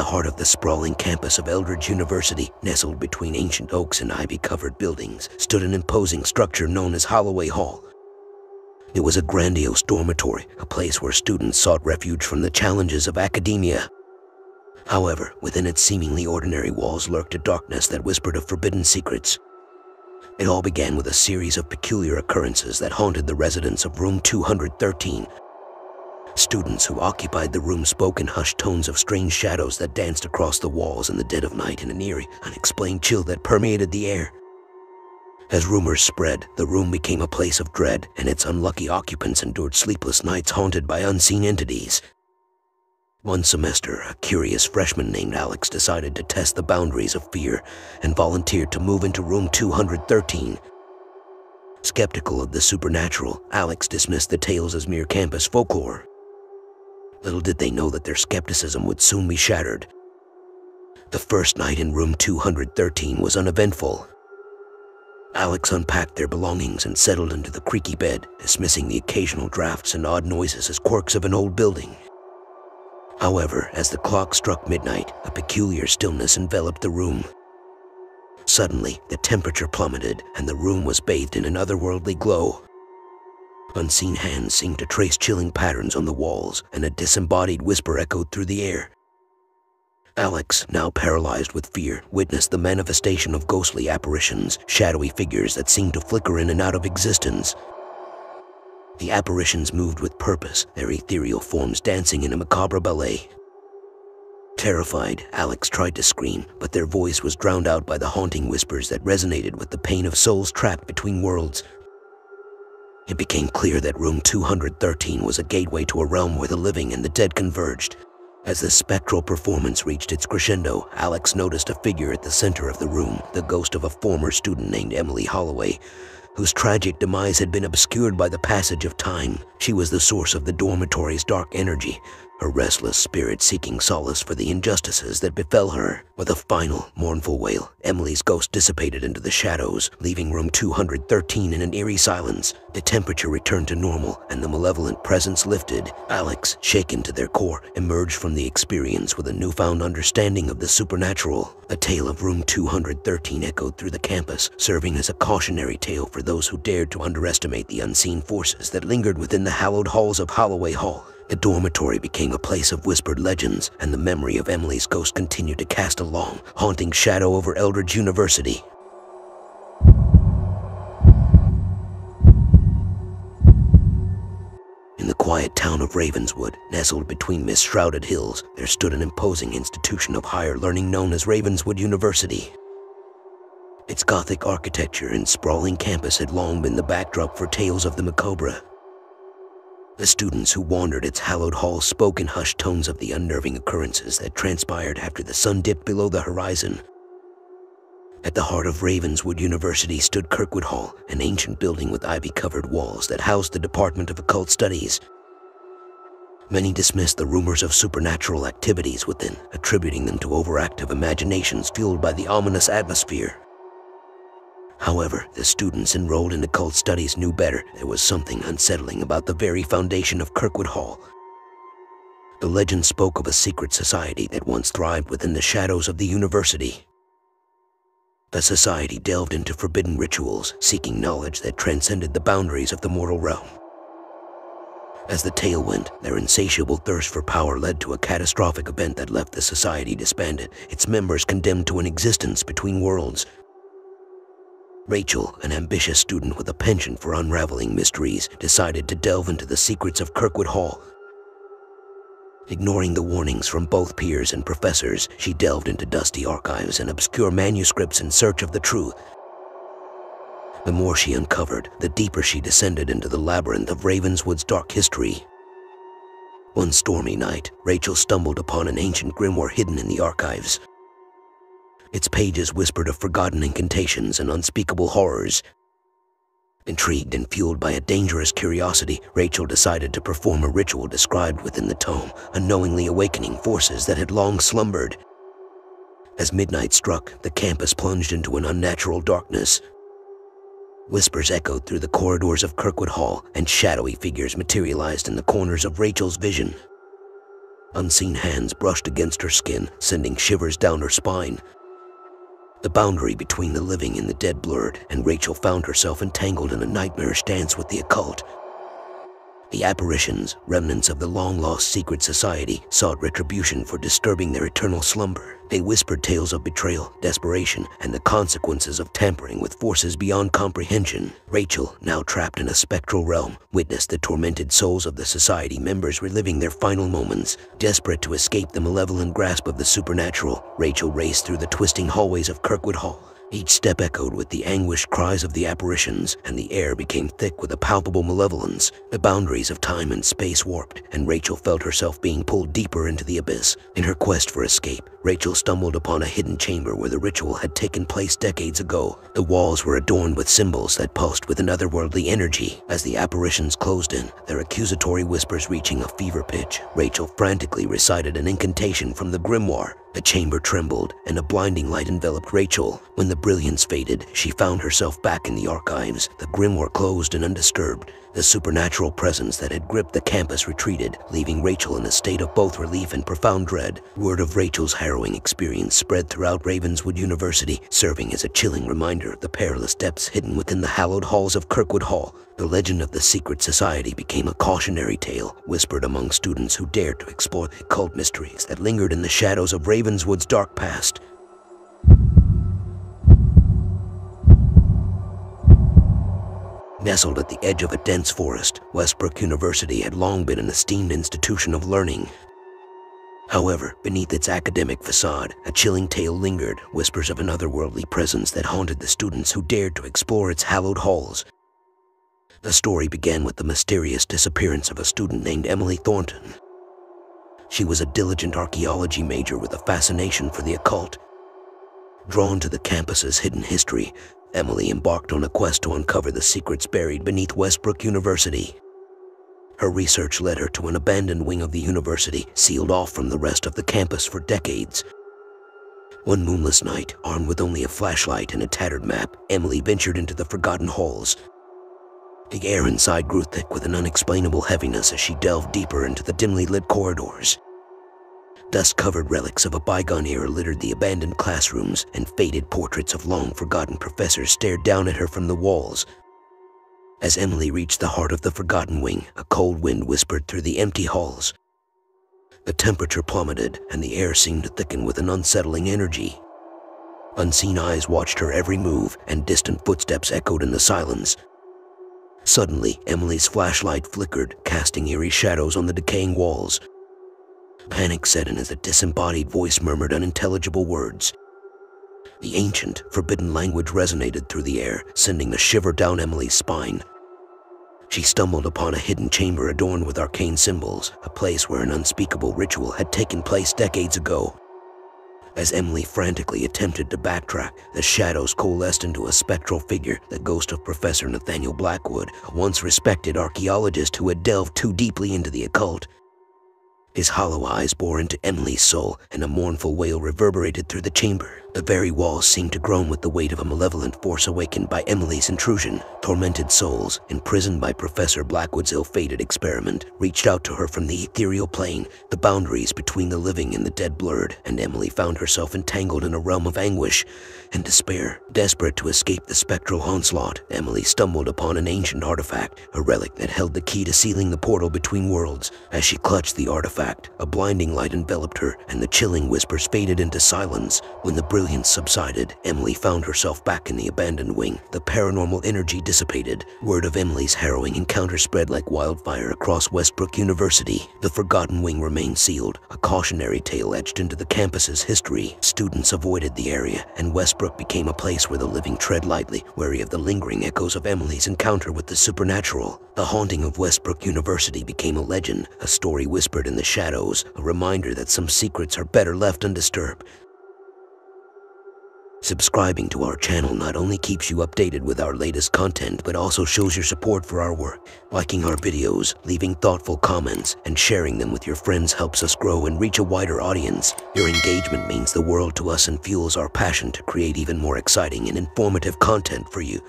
the heart of the sprawling campus of Eldridge University, nestled between ancient oaks and ivy covered buildings, stood an imposing structure known as Holloway Hall. It was a grandiose dormitory, a place where students sought refuge from the challenges of academia. However, within its seemingly ordinary walls lurked a darkness that whispered of forbidden secrets. It all began with a series of peculiar occurrences that haunted the residents of room 213. Students who occupied the room spoke in hushed tones of strange shadows that danced across the walls in the dead of night in an eerie, unexplained chill that permeated the air. As rumors spread, the room became a place of dread, and its unlucky occupants endured sleepless nights haunted by unseen entities. One semester, a curious freshman named Alex decided to test the boundaries of fear and volunteered to move into room 213. Skeptical of the supernatural, Alex dismissed the tales as mere campus folklore. Little did they know that their skepticism would soon be shattered. The first night in room 213 was uneventful. Alex unpacked their belongings and settled into the creaky bed, dismissing the occasional drafts and odd noises as quirks of an old building. However, as the clock struck midnight, a peculiar stillness enveloped the room. Suddenly, the temperature plummeted and the room was bathed in an otherworldly glow. Unseen hands seemed to trace chilling patterns on the walls, and a disembodied whisper echoed through the air. Alex, now paralyzed with fear, witnessed the manifestation of ghostly apparitions, shadowy figures that seemed to flicker in and out of existence. The apparitions moved with purpose, their ethereal forms dancing in a macabre ballet. Terrified, Alex tried to scream, but their voice was drowned out by the haunting whispers that resonated with the pain of souls trapped between worlds. It became clear that room 213 was a gateway to a realm where the living and the dead converged. As the spectral performance reached its crescendo, Alex noticed a figure at the center of the room, the ghost of a former student named Emily Holloway, whose tragic demise had been obscured by the passage of time. She was the source of the dormitory's dark energy, her restless spirit seeking solace for the injustices that befell her. With a final, mournful wail, Emily's ghost dissipated into the shadows, leaving room 213 in an eerie silence. The temperature returned to normal, and the malevolent presence lifted. Alex, shaken to their core, emerged from the experience with a newfound understanding of the supernatural. A tale of room 213 echoed through the campus, serving as a cautionary tale for those who dared to underestimate the unseen forces that lingered within the hallowed halls of Holloway Hall. The dormitory became a place of whispered legends, and the memory of Emily's ghost continued to cast a long, haunting shadow over Eldridge University. In the quiet town of Ravenswood, nestled between mist-shrouded hills, there stood an imposing institution of higher learning known as Ravenswood University. Its Gothic architecture and sprawling campus had long been the backdrop for tales of the macabre. The students who wandered its hallowed halls spoke in hushed tones of the unnerving occurrences that transpired after the sun dipped below the horizon. At the heart of Ravenswood University stood Kirkwood Hall, an ancient building with ivy-covered walls that housed the Department of Occult Studies. Many dismissed the rumors of supernatural activities within, attributing them to overactive imaginations fueled by the ominous atmosphere. However, the students enrolled in occult studies knew better. There was something unsettling about the very foundation of Kirkwood Hall. The legend spoke of a secret society that once thrived within the shadows of the university. The society delved into forbidden rituals, seeking knowledge that transcended the boundaries of the mortal realm. As the tale went, their insatiable thirst for power led to a catastrophic event that left the society disbanded, its members condemned to an existence between worlds. Rachel, an ambitious student with a penchant for unraveling mysteries, decided to delve into the secrets of Kirkwood Hall Ignoring the warnings from both peers and professors, she delved into dusty archives and obscure manuscripts in search of the truth. The more she uncovered, the deeper she descended into the labyrinth of Ravenswood's dark history. One stormy night, Rachel stumbled upon an ancient grimoire hidden in the archives. Its pages whispered of forgotten incantations and unspeakable horrors, Intrigued and fueled by a dangerous curiosity, Rachel decided to perform a ritual described within the tome, unknowingly awakening forces that had long slumbered. As midnight struck, the campus plunged into an unnatural darkness. Whispers echoed through the corridors of Kirkwood Hall, and shadowy figures materialized in the corners of Rachel's vision. Unseen hands brushed against her skin, sending shivers down her spine. The boundary between the living and the dead blurred, and Rachel found herself entangled in a nightmarish dance with the occult. The apparitions, remnants of the long-lost secret society, sought retribution for disturbing their eternal slumber. They whispered tales of betrayal, desperation, and the consequences of tampering with forces beyond comprehension. Rachel, now trapped in a spectral realm, witnessed the tormented souls of the society members reliving their final moments. Desperate to escape the malevolent grasp of the supernatural, Rachel raced through the twisting hallways of Kirkwood Hall, each step echoed with the anguished cries of the apparitions, and the air became thick with a palpable malevolence. The boundaries of time and space warped, and Rachel felt herself being pulled deeper into the abyss. In her quest for escape, Rachel stumbled upon a hidden chamber where the ritual had taken place decades ago. The walls were adorned with symbols that pulsed with an otherworldly energy. As the apparitions closed in, their accusatory whispers reaching a fever pitch, Rachel frantically recited an incantation from the grimoire. The chamber trembled, and a blinding light enveloped Rachel. When the brilliance faded, she found herself back in the archives, the grimoire closed and undisturbed. The supernatural presence that had gripped the campus retreated, leaving Rachel in a state of both relief and profound dread. Word of Rachel's harrowing experience spread throughout Ravenswood University, serving as a chilling reminder of the perilous depths hidden within the hallowed halls of Kirkwood Hall. The legend of the secret society became a cautionary tale, whispered among students who dared to explore the occult mysteries that lingered in the shadows of Ravenswood's dark past. Nestled at the edge of a dense forest, Westbrook University had long been an esteemed institution of learning. However, beneath its academic facade, a chilling tale lingered, whispers of an otherworldly presence that haunted the students who dared to explore its hallowed halls. The story began with the mysterious disappearance of a student named Emily Thornton. She was a diligent archaeology major with a fascination for the occult. Drawn to the campus's hidden history, Emily embarked on a quest to uncover the secrets buried beneath Westbrook University. Her research led her to an abandoned wing of the university, sealed off from the rest of the campus for decades. One moonless night, armed with only a flashlight and a tattered map, Emily ventured into the forgotten halls. The air inside grew thick with an unexplainable heaviness as she delved deeper into the dimly lit corridors. Dust-covered relics of a bygone era littered the abandoned classrooms, and faded portraits of long-forgotten professors stared down at her from the walls. As Emily reached the heart of the Forgotten Wing, a cold wind whispered through the empty halls. The temperature plummeted, and the air seemed to thicken with an unsettling energy. Unseen eyes watched her every move, and distant footsteps echoed in the silence. Suddenly, Emily's flashlight flickered, casting eerie shadows on the decaying walls. Panic set in as a disembodied voice murmured unintelligible words. The ancient, forbidden language resonated through the air, sending a shiver down Emily's spine. She stumbled upon a hidden chamber adorned with arcane symbols, a place where an unspeakable ritual had taken place decades ago. As Emily frantically attempted to backtrack, the shadows coalesced into a spectral figure, the ghost of Professor Nathaniel Blackwood, a once respected archaeologist who had delved too deeply into the occult. His hollow eyes bore into Emily's soul, and a mournful wail reverberated through the chamber. The very walls seemed to groan with the weight of a malevolent force awakened by Emily's intrusion. Tormented souls, imprisoned by Professor Blackwood's ill-fated experiment, reached out to her from the ethereal plane. The boundaries between the living and the dead blurred, and Emily found herself entangled in a realm of anguish and despair. Desperate to escape the spectral onslaught, Emily stumbled upon an ancient artifact, a relic that held the key to sealing the portal between worlds. As she clutched the artifact, a blinding light enveloped her, and the chilling whispers faded into silence. When the brilliance subsided, Emily found herself back in the abandoned wing. The paranormal energy dissipated. Word of Emily's harrowing encounter spread like wildfire across Westbrook University. The forgotten wing remained sealed, a cautionary tale etched into the campus's history. Students avoided the area, and Westbrook became a place where the living tread lightly, wary of the lingering echoes of Emily's encounter with the supernatural. The haunting of Westbrook University became a legend, a story whispered in the shadows, a reminder that some secrets are better left undisturbed. Subscribing to our channel not only keeps you updated with our latest content, but also shows your support for our work. Liking our videos, leaving thoughtful comments, and sharing them with your friends helps us grow and reach a wider audience. Your engagement means the world to us and fuels our passion to create even more exciting and informative content for you.